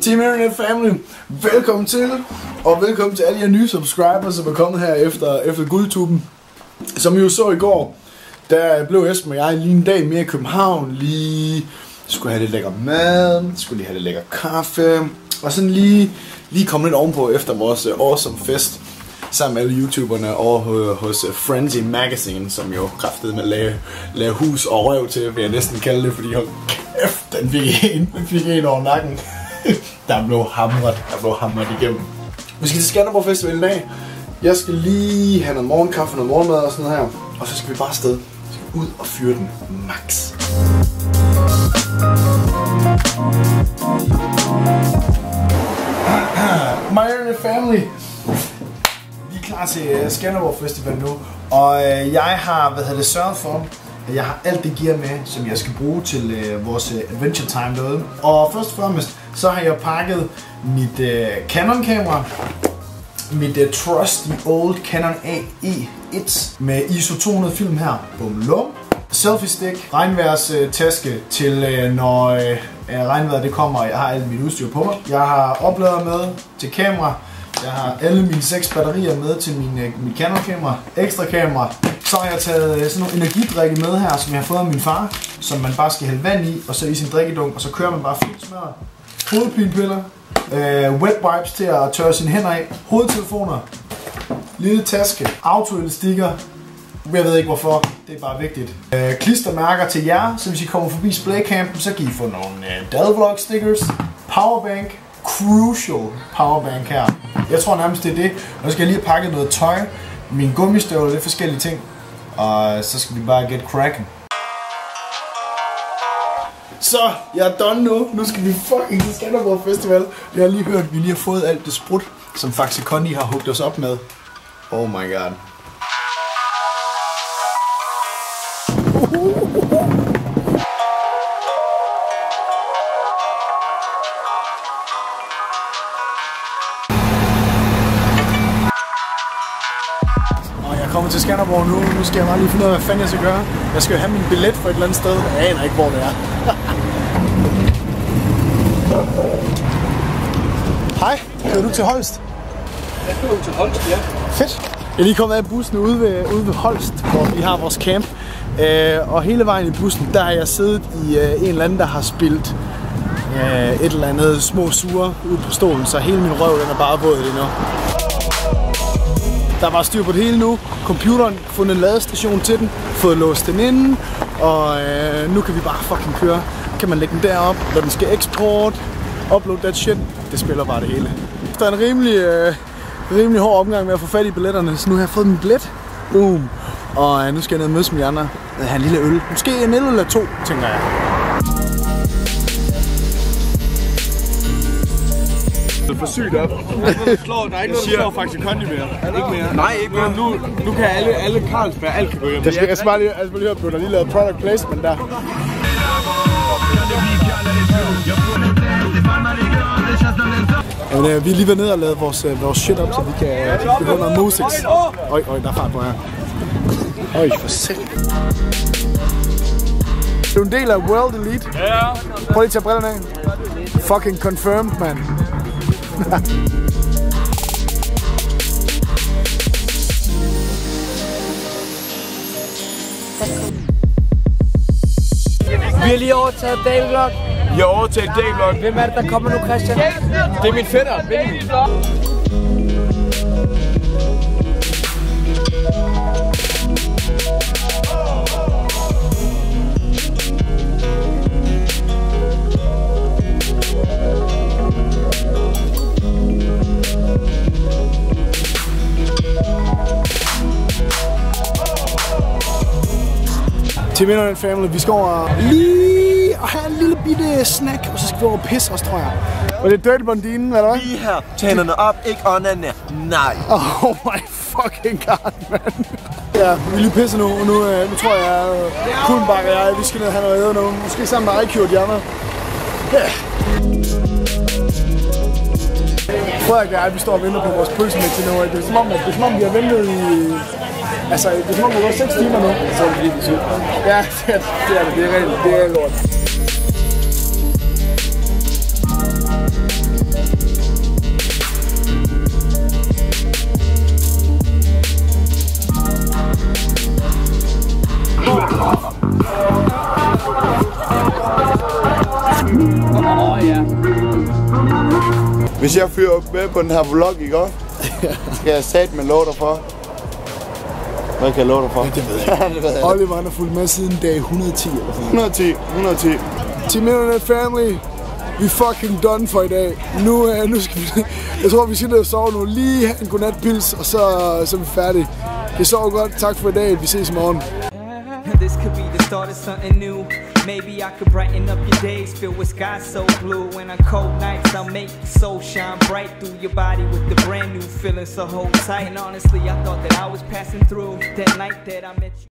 Team Internet Family, velkommen til, og velkommen til alle jer nye subscribers, som er kommet her efter, efter guldtuben. Som I jo så i går, der blev Esben og jeg lige en dag mere i København, lige skulle have lidt lækker mad, skulle lige have lidt lækker kaffe, og sådan lige, lige komme lidt ovenpå efter vores øh, awesome fest sammen med alle youtuberne over øh, hos øh, Frenzy Magazine, som jo kræftede med at lave, lave hus og røv til, vil jeg næsten kalde det, fordi hold kæft, den fik en, den fik en over nakken der blev hamret, der blev hamret igennem. Vi skal til Skanderborg Festival i dag. Jeg skal lige have noget morgenkaffe, noget morgenmad og sådan noget her. Og så skal vi bare afsted. Vi skal ud og fyre den max. My and Family. Vi er klar til øh, Skanderborg Festival nu. Og øh, jeg har hvad hedder det, sørget for, jeg har alt det gear med, som jeg skal bruge til øh, vores øh, Adventure Time derude. Og først og fremmest, så har jeg pakket mit øh, Canon-kamera, mit øh, uh, trusty old Canon AE1 med ISO 200 film her. Bum lum. Selfie stick, regnværstaske uh, til uh, når uh, regnvejret det kommer, og jeg har alt mit udstyr på mig. Jeg har oplader med til kamera. Jeg har alle mine seks batterier med til min, uh, min Canon kamera. Ekstra kamera. Så har jeg taget øh, sådan nogle energidrikke med her, som jeg har fået af min far, som man bare skal hælde vand i, og så i sin drikkedunk, og så kører man bare fint smør. Hovedpinepiller, øh, wet wipes til at tørre sine hænder af, hovedtelefoner, lille taske, autoelastikker, jeg ved ikke hvorfor, det er bare vigtigt. Øh, klistermærker til jer, så hvis I kommer forbi Splaycampen, så kan I få nogle øh, Dadvlog stickers, powerbank, crucial powerbank her. Jeg tror nærmest det er det. Nu skal jeg lige have pakket noget tøj, mine gummistøvler, det forskellige ting. Og så skal vi bare get cracking. Så, jeg er done nu. Nu skal vi fucking til Skanderborg Festival. Jeg har lige hørt, at vi lige har fået alt det sprut, som Faxi Conny har hugt os op med. Oh my god. Er kommet til Skanderborg nu. Nu skal jeg bare lige finde ud af, hvad fanden jeg skal gøre. Jeg skal jo have min billet for et eller andet sted. Jeg aner ikke, hvor det er. Hej, kører du til Holst? Jeg kører til Holst, ja. Fedt. Jeg er lige kommet af bussen ude ved, ude ved Holst, hvor vi har vores camp. Øh, og hele vejen i bussen, der har jeg siddet i øh, en eller anden, der har spillet øh, et eller andet små sure ude på stolen, så hele min røv, den er bare våd lige nu. Der var styr på det hele nu. Computeren, fundet en ladestation til den, fået låst den inde, og øh, nu kan vi bare fucking køre. Kan man lægge den derop, når den skal eksport, upload that shit. Det spiller bare det hele. Efter en rimelig, øh, rimelig hård omgang med at få fat i billetterne, så nu har jeg fået min billet. Boom. Og øh, nu skal jeg ned og mødes med de andre. Have en lille øl. Måske en øl eller to, tænker jeg. Det er for sygt op. Der er ikke noget, der slår, der er ikke noget, der slår faktisk Kondi mere. Ikke mere. Nej, ikke mere. Nu, nu kan alle, alle Carlsberg, alt kan gå hjem. Jeg skal, jeg skal bare lige, jeg skal lige høre på, der lige lavet product placement der. Men, øh, vi er lige været nede og lavet vores, øh, vores shit op, så vi kan øh, kan noget musik. Øj, øj, der er fart på her. Øj, for selv. Du er en del af World Elite. Ja. Prøv lige at tage brillerne af. Fucking confirmed, man. Vi har lige overtaget Daglok. Jeg har overtaget Daglok. Hvem er det, der kommer nu, Christian? Det er min fætter, Benjamin. Til Internet Family, vi skal over lige og have en lille bitte snack, og så skal vi over og pisse os, tror jeg. Og det er Dirty Blondine, eller hvad? Lige her. Tænderne op, ikke onaner. Nej. Oh my fucking god, man. Ja, vi er lige pisse nu, og nu, øh, nu tror jeg, øh, Kulmbak og jeg, vi skal ned og have noget æde nu. Måske sammen med IQ og de andre. Ja. Frederik og jeg, vi står og venter på vores pølsemæk til nu. Det er som om, at, det er som om vi har ventet i... Altså, hvis man må gå 6 timer nu, så er det virkelig sygt. Ja, det er det, er, det er rent, det er lort. Hvis jeg fyrer op med på den her vlog, ikke også? skal jeg sat med lov for, hvad kan jeg love dig for? Det ved jeg. det ved jeg. Oliver han har fulgt med siden dag 110 eller sådan 110, 110. Team Internet Family, vi er fucking done for i dag. Nu, uh, nu skal vi, jeg tror, vi skal ned og sove nu. Lige have en godnatpils, og så, så er vi færdige. Det sover godt. Tak for i dag. Vi ses i morgen. This could be the start of something new. Maybe I could brighten up your days, filled with skies so blue. And on cold nights, I'll make the soul shine bright through your body with the brand new feeling. So hold tight. And honestly, I thought that I was passing through that night that I met you.